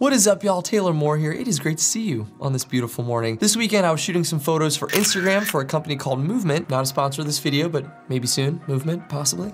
What is up, y'all? Taylor Moore here. It is great to see you on this beautiful morning. This weekend, I was shooting some photos for Instagram for a company called Movement. Not a sponsor of this video, but maybe soon. Movement, possibly.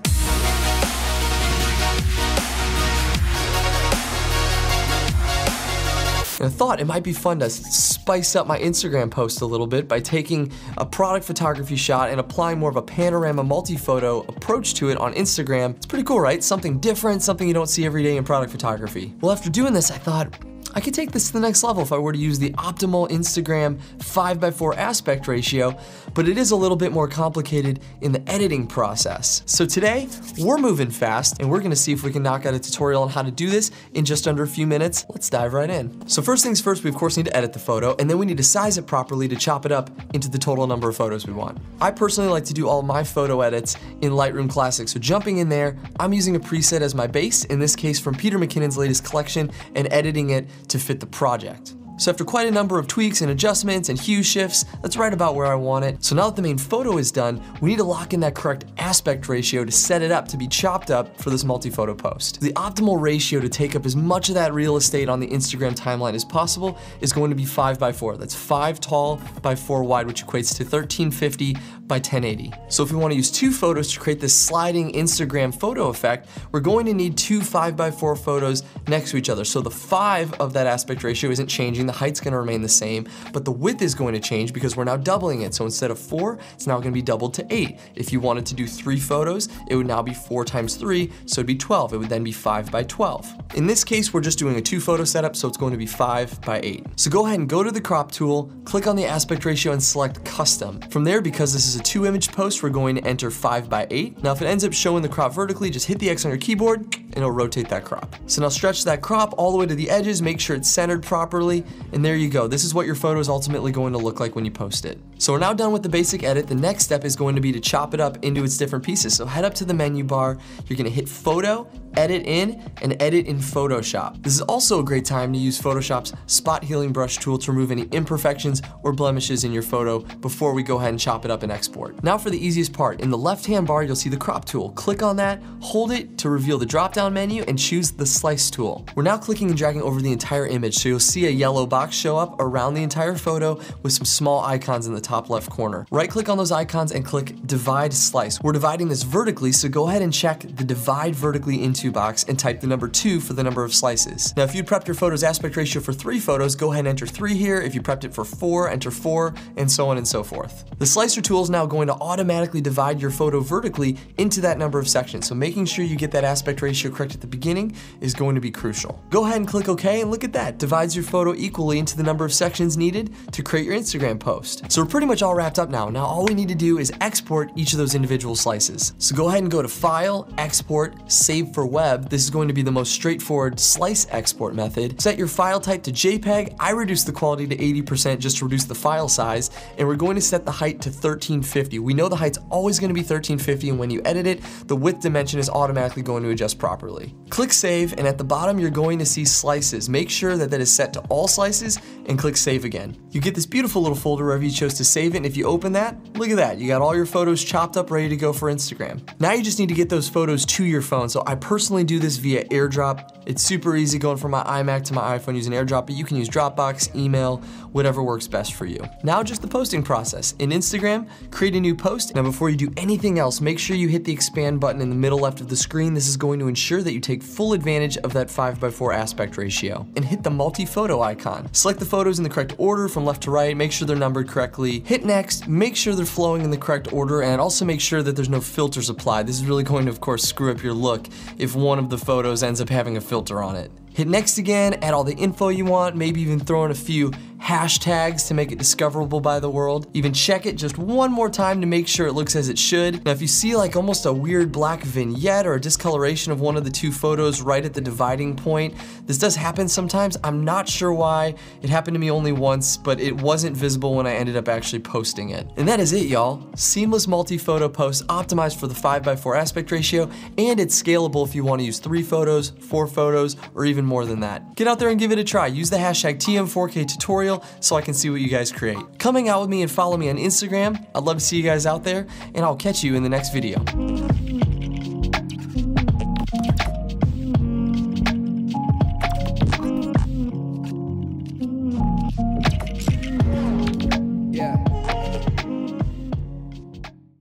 And I thought it might be fun to spice up my Instagram post a little bit by taking a product photography shot and applying more of a panorama multi-photo approach to it on Instagram. It's pretty cool, right? Something different, something you don't see every day in product photography. Well, after doing this, I thought, I could take this to the next level if I were to use the optimal Instagram 5x4 aspect ratio, but it is a little bit more complicated in the editing process. So today, we're moving fast and we're gonna see if we can knock out a tutorial on how to do this in just under a few minutes. Let's dive right in. So first things first, we of course need to edit the photo and then we need to size it properly to chop it up into the total number of photos we want. I personally like to do all my photo edits in Lightroom Classic. So jumping in there, I'm using a preset as my base, in this case from Peter McKinnon's latest collection, and editing it to fit the project. So after quite a number of tweaks and adjustments and hue shifts, that's right about where I want it. So now that the main photo is done, we need to lock in that correct aspect ratio to set it up to be chopped up for this multi-photo post. The optimal ratio to take up as much of that real estate on the Instagram timeline as possible is going to be five by four. That's five tall by four wide, which equates to 1350 by 1080. So if we wanna use two photos to create this sliding Instagram photo effect, we're going to need two five by four photos next to each other. So the five of that aspect ratio isn't changing the height's gonna remain the same, but the width is going to change because we're now doubling it. So instead of four, it's now gonna be doubled to eight. If you wanted to do three photos, it would now be four times three, so it'd be 12. It would then be five by 12. In this case, we're just doing a two photo setup, so it's going to be five by eight. So go ahead and go to the crop tool, click on the aspect ratio and select custom. From there, because this is a two image post, we're going to enter five by eight. Now, if it ends up showing the crop vertically, just hit the X on your keyboard and it'll rotate that crop. So now stretch that crop all the way to the edges, make sure it's centered properly, and there you go. This is what your photo is ultimately going to look like when you post it. So we're now done with the basic edit. The next step is going to be to chop it up into its different pieces. So head up to the menu bar, you're gonna hit photo, edit in, and edit in Photoshop. This is also a great time to use Photoshop's spot healing brush tool to remove any imperfections or blemishes in your photo before we go ahead and chop it up and export. Now for the easiest part. In the left-hand bar, you'll see the crop tool. Click on that, hold it to reveal the drop-down menu, and choose the slice tool. We're now clicking and dragging over the entire image, so you'll see a yellow box show up around the entire photo with some small icons in the top left corner. Right-click on those icons and click Divide Slice. We're dividing this vertically, so go ahead and check the Divide Vertically Into box and type the number two for the number of slices. Now, if you prepped your photo's aspect ratio for three photos, go ahead and enter three here. If you prepped it for four, enter four, and so on and so forth. The slicer tool is now going to automatically divide your photo vertically into that number of sections, so making sure you get that aspect ratio correct at the beginning is going to be crucial. Go ahead and click OK, and look at that, divides your photo equally into the number of sections needed to create your Instagram post. So we're pretty much all wrapped up now. Now all we need to do is export each of those individual slices. So go ahead and go to File, Export, Save for Web. This is going to be the most straightforward slice export method. Set your file type to JPEG. I reduce the quality to 80% just to reduce the file size, and we're going to set the height to 1350. We know the height's always going to be 1350, and when you edit it, the width dimension is automatically going to adjust properly. Click Save, and at the bottom you're going to see slices. Make sure that that is set to all slices, and click Save again. You get this beautiful little folder wherever you chose to save it, and if you open that, look at that. You got all your photos chopped up, ready to go for Instagram. Now you just need to get those photos to your phone. So I personally do this via AirDrop. It's super easy going from my iMac to my iPhone using AirDrop, but you can use Dropbox, email, whatever works best for you. Now just the posting process. In Instagram, create a new post. Now before you do anything else, make sure you hit the expand button in the middle left of the screen. This is going to ensure that you take full advantage of that 5x4 aspect ratio. And hit the multi-photo icon. Select the photos in the correct order from left to right, make sure they're numbered correctly. Hit next, make sure they're flowing in the correct order, and also make sure that there's no filters applied. This is really going to, of course, screw up your look if one of the photos ends up having a filter on it. Hit next again, add all the info you want, maybe even throw in a few hashtags to make it discoverable by the world. Even check it just one more time to make sure it looks as it should. Now if you see like almost a weird black vignette or a discoloration of one of the two photos right at the dividing point, this does happen sometimes. I'm not sure why. It happened to me only once, but it wasn't visible when I ended up actually posting it. And that is it, y'all. Seamless multi-photo posts optimized for the 5x4 aspect ratio, and it's scalable if you want to use three photos, four photos, or even more than that. Get out there and give it a try. Use the hashtag TM4K tutorial so I can see what you guys create. Come out with me and follow me on Instagram. I'd love to see you guys out there, and I'll catch you in the next video.